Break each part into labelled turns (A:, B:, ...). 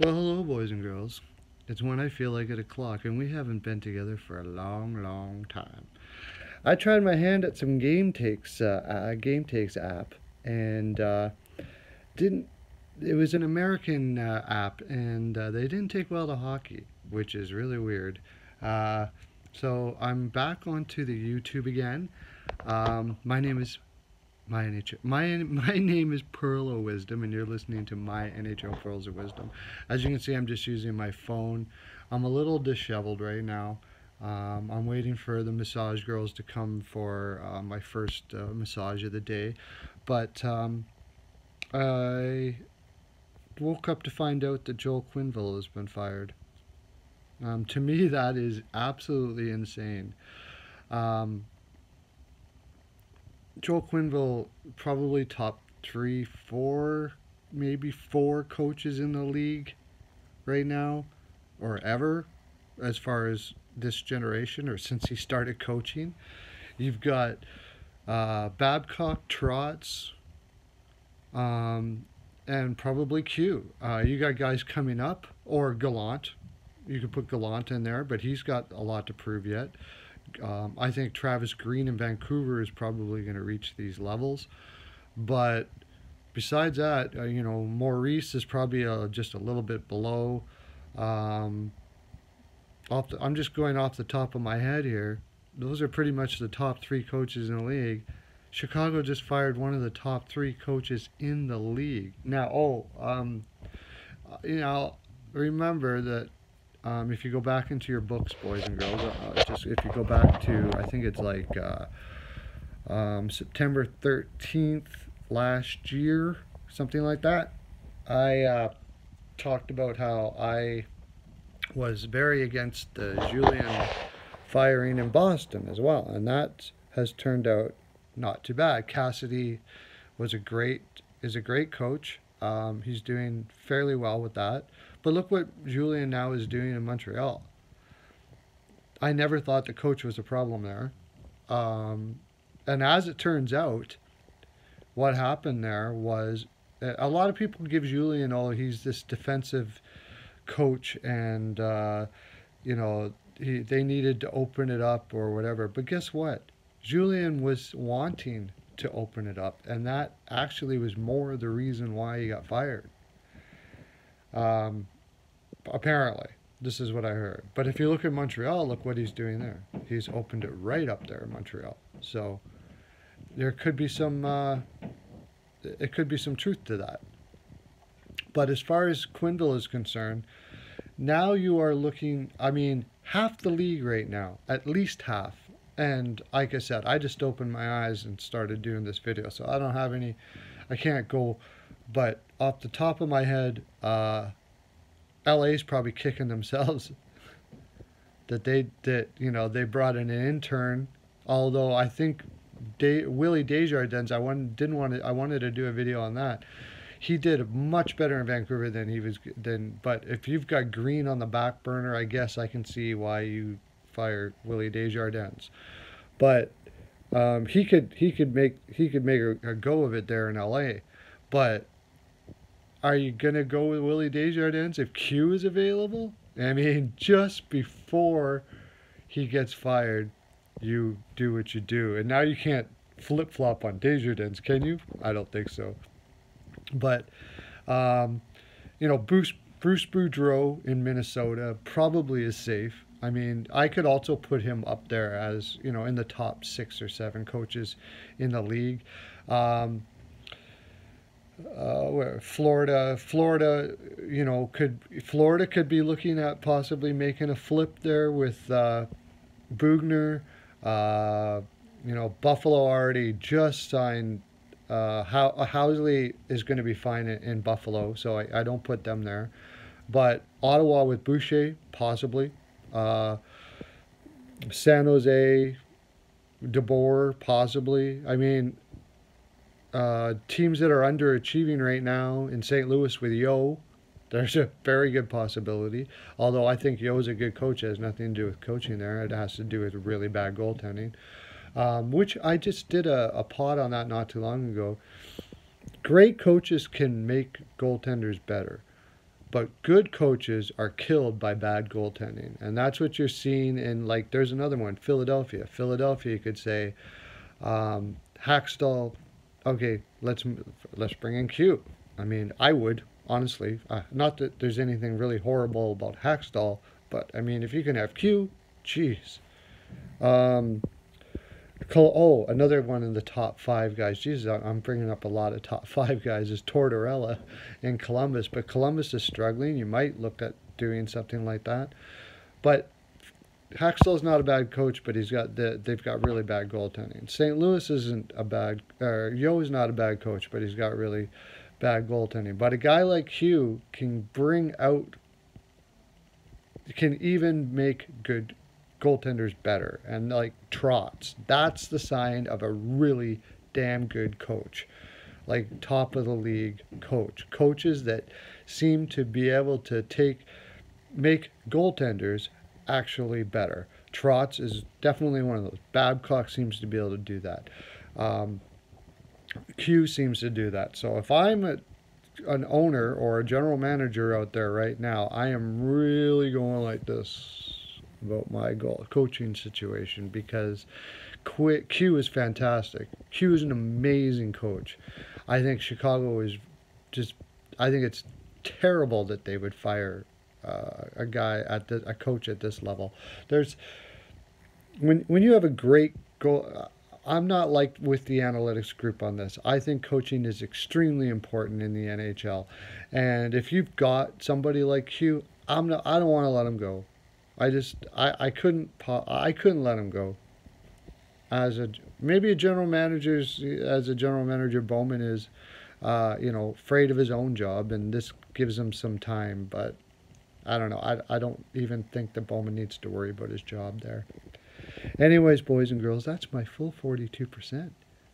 A: Well, hello, boys and girls. It's when I feel like at o'clock, and we haven't been together for a long, long time. I tried my hand at some game takes, uh, uh, game takes app, and uh, didn't. It was an American uh, app, and uh, they didn't take well to hockey, which is really weird. So I'm back onto the YouTube again. Um, my name is my NHL. My my name is Pearl of Wisdom, and you're listening to my NHL Pearls of Wisdom. As you can see, I'm just using my phone. I'm a little disheveled right now. Um, I'm waiting for the massage girls to come for uh, my first uh, massage of the day, but um, I woke up to find out that Joel Quenneville has been fired. Um, to me, that is absolutely insane. Um, Joel Quenneville probably top three, four, maybe four coaches in the league right now, or ever, as far as this generation or since he started coaching. You've got uh, Babcock, Trotz, um, and probably Q. Uh, you got guys coming up, or Gallant. You could put Gallant in there, but he's got a lot to prove yet. Um, I think Travis Green in Vancouver is probably going to reach these levels. But besides that, uh, you know, Maurice is probably uh, just a little bit below. Um, off the, I'm just going off the top of my head here. Those are pretty much the top three coaches in the league. Chicago just fired one of the top three coaches in the league. Now, oh, um, uh, you know, remember that um, if you go back into your books, boys and girls, uh, just if you go back to, I think it's like uh, um, September 13th last year, something like that, I uh, talked about how I was very against the Julien firing in Boston as well, and that has turned out not too bad. Cassidy was a great is a great coach. Um, he's doing fairly well with that. But look what Julien now is doing in Montreal. I never thought the coach was a problem there. Um, and as it turns out, what happened there was a lot of people give Julien, oh, he's this defensive coach, and uh, you know he, they needed to open it up or whatever. But guess what? Julien was wanting to open it up, and that actually was more the reason why he got fired. Um, apparently. This is what I heard. But if you look at Montreal, look what he's doing there. He's opened it right up there in Montreal. So there could be some uh, it could be some truth to that. But as far as Quenneville is concerned, now you are looking. I mean, half the league right now, at least half. And like I said, I just opened my eyes and started doing this video, so I don't have any. I can't go, but off the top of my head, uh, LA's probably kicking themselves that they that you know they brought in an intern. Although I think De, Willie Desjardins, I wanted, didn't want to, I wanted to do a video on that. He did much better in Vancouver than he was than. But if you've got Green on the back burner, I guess I can see why you fire Willie Desjardins. But um, he could he could make he could make a, a go of it there in LA. But are you going to go with Willie Desjardins if Q is available? I mean, just before he gets fired, you do what you do. And now you can't flip flop on Desjardins, can you? I don't think so. But, um, you know, Bruce, Bruce Boudreau in Minnesota probably is safe. I mean, I could also put him up there as, you know, in the top six or seven coaches in the league. Um, uh, where Florida, Florida, you know, could Florida could be looking at possibly making a flip there with uh, Boughner. Uh, you know, Buffalo already just signed. Uh, How uh, Housley is going to be fine in, in Buffalo, so I, I, don't put them there. But Ottawa with Boucher, possibly. Uh, San Jose, DeBoer, possibly. I mean, uh, teams that are underachieving right now in St. Louis with Yeo, there's a very good possibility. Although I think Yeo's a good coach, it has nothing to do with coaching there. It has to do with really bad goaltending, um, which I just did a, a pod on that not too long ago. Great coaches can make goaltenders better, But good coaches are killed by bad goaltending. And that's what you're seeing in, like, there's another one, Philadelphia. Philadelphia you could say, um, Hakstol, okay, let's let's bring in Q. I mean, I would honestly. Uh, not that there's anything really horrible about Hakstol, but I mean, if you can have Q, jeez. Um, oh, another one in the top five guys. Jesus, I'm bringing up a lot of top five guys. Is Tortorella in Columbus, but Columbus is struggling. You might look at doing something like that, but Hakstol's not a bad coach, but he's got the, they've got really bad goaltending. St. Louis isn't a bad, or Yeo is not a bad coach, but he's got really bad goaltending. But a guy like Q can bring out, can even make good goaltenders better. And like Trotz. that's the sign of a really damn good coach. Like top of the league coach. Coaches that seem to be able to take, make goaltenders actually better. Trotz is definitely one of those. Babcock seems to be able to do that. Um, Q seems to do that. So if I'm a, an owner or a general manager out there right now, I am really going like this about my goal, coaching situation because Q is fantastic. Q is an amazing coach. I think Chicago is just. I think it's terrible that they would fire uh, a guy at the, a coach at this level. There's when when you have a great goal. I'm not like with the analytics group on this. I think coaching is extremely important in the NHL, and if you've got somebody like Q, I'm not. I don't want to let him go. I just I, I couldn't I couldn't let him go. As a maybe a general manager's as a general manager Bowman is, uh, you know, afraid of his own job, and this gives him some time. But I don't know. I, I don't even think that Bowman needs to worry about his job there. Anyways, boys and girls, that's my full 42%.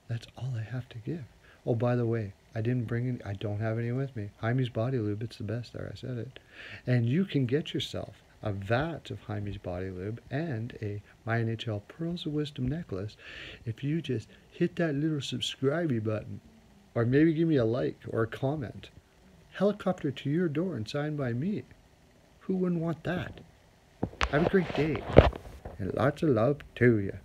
A: That's all I have to give. Oh, by the way, I didn't bring any, I don't have any with me. Jaime's Body Lube, it's the best there, I said it. And you can get yourself a vat of Jaime's Body Lube and a My NHL Pearls of Wisdom necklace if you just hit that little subscribe button or maybe give me a like or a comment. Helicopter to your door and signed by me. Who wouldn't want that? Have a great day and lots of love to you.